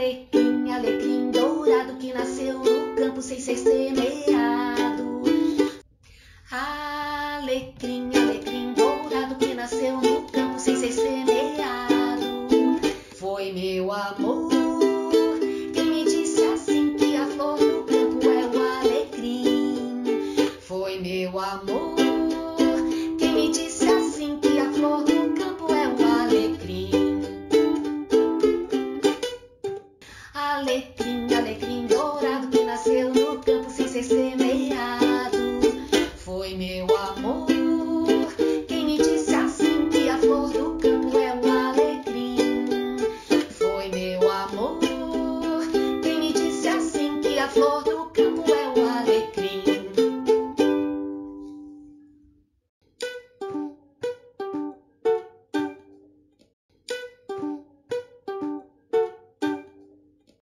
Alecrim, alecrim dourado que nasceu no campo sem ser semeado. Alecrim, alecrim dourado que nasceu no campo sem ser semeado. Foi meu amor. quem me disse assim que a flor do campo é o alecrim. Foi Meu amor. alecrim, alecrim dourado que nasceu no campo sem ser semeado. Foi meu amor quem me disse assim que a flor do campo é um alecrim. Foi meu amor quem me disse assim que a flor do